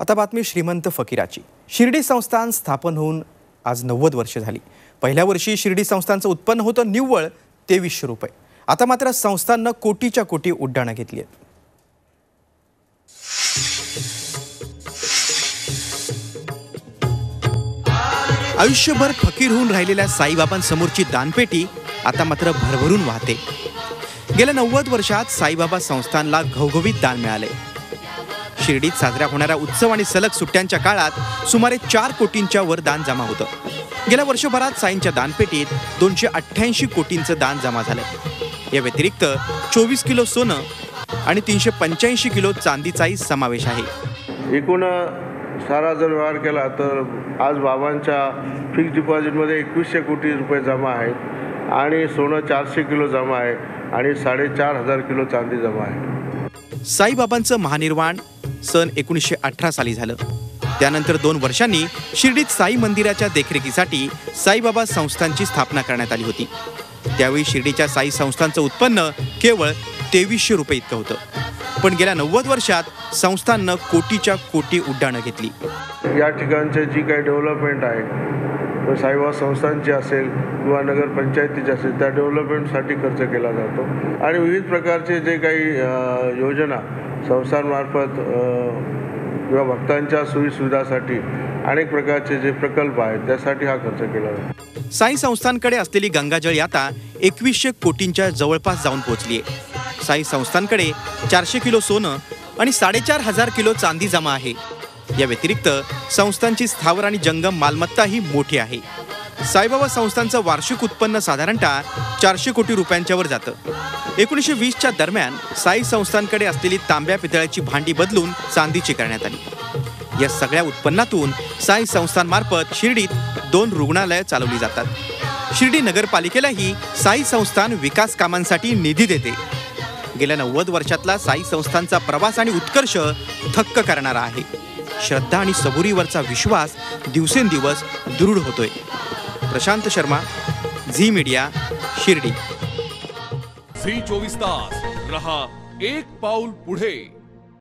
आता बातमी श्रीमंत फकीराची. शिर्डी संस्थान स्थापन होऊन आज नव्वद वर्ष झाली. पहिल्या वर्षी शिर्डी संस्थानचं उत्पन्न होतं निव्वळ तेवीसशे रुपये. आता मात्र संस्थाननं कोटीच्या कोटी उड्डाणं घेतली आहेत. आयुष्यभर फकीर होऊन राहिलेल्या साईबाबांसमोरची दानपेटी आता मात्र भरभरून वाहते. गेल्या नव्वद वर्षात साईबाबा संस्थानला घवघवीत दान मिळाले. शिर्डीत साजऱ्या होणाऱ्या उत्सव आणि सलग सुट्ट्यांच्या काळात सुमारे चार कोटींच्या वर दान जमा होतं. गेल्या वर्षभरात साईंच्या दानपेटीत दोनशे अठ्ठ्याऐंशी कोटींचं दान जमा झालंय या व्यतिरिक्त चोवीस किलो सोनं आणि तीनशे पंच्याऐंशी किलो चांदीचाही समावेश आहे. एकूण सारा जर व्यवहार केला तर आज बाबांच्या फिक्स डिपॉझिटमध्ये एकवीसशे कोटी रुपये जमा आहेत आणि सोनं चारशे किलो जमा आहे आणि साडेचार हजार किलो चांदी जमा आहे. साईबाबांचं महानिर्वाण सन एकोणीसशे अठरा साली झालं. त्यानंतर दोन वर्षांनी शिर्डीत साई मंदिराच्या देखरेखीसाठी साईबाबा संस्थांची स्थापना करण्यात आली होती. त्यावेळी शिर्डीच्या साई संस्थांचं उत्पन्न केवळ तेवीसशे रुपये इतकं होतं. पण गेल्या नव्वद वर्षात संस्थांनं कोटीच्या कोटी उड्डाणं घेतली. या ठिकाणचे जी काही डेव्हलपमेंट आहे साईबाबा संस्थांची असेल किंवा नगरपंचायतीची असेल त्या डेव्हलपमेंटसाठी खर्च केला जातो. आणि विविध प्रकारचे जे काही योजना संस्थांमार्फत किंवा भक्तांच्या सोयीसुविधासाठी अनेक प्रकारचे जे प्रकल्प आहेत त्यासाठी हा खर्च केला जातो. साई संस्थांकडे असलेली गंगाजळ यात्रा एकवीसशे कोटींच्या जवळपास जाऊन पोहोचली आहे. साई संस्थांकडे चारशे किलो सोनं आणि साडेचार हजार किलो चांदी जमा आहे. या व्यतिरिक्त संस्थांची स्थावर आणि जंगम मालमत्ताही मोठी आहे. साईबाबा संस्थांचं वार्षिक उत्पन्न साधारणतः चारशे कोटी रुपयांच्यावर जातं. एकोणीसशे वीसच्या दरम्यान साई संस्थांकडे असलेली तांब्या पितळ्याची भांडी बदलून चांदीची करण्यात आली. या सगळ्या उत्पन्नातून साई संस्थांमार्फत शिर्डीत दोन रुग्णालयं चालवली जातात. शिर्डी नगरपालिकेलाही साई संस्थान विकास कामांसाठी निधी देते. गेल्या नव्वद वर्षातला साई संस्थांचा प्रवास आणि उत्कर्ष थक्क करणारा आहे. श्रद्धा आणि सबुरीवरचा विश्वास दिवसेंदिवस दृढ होतोय. Prashant Sharma Zee media Shirdi. Zee चोवीस तास रहा एक पाऊल पुढे.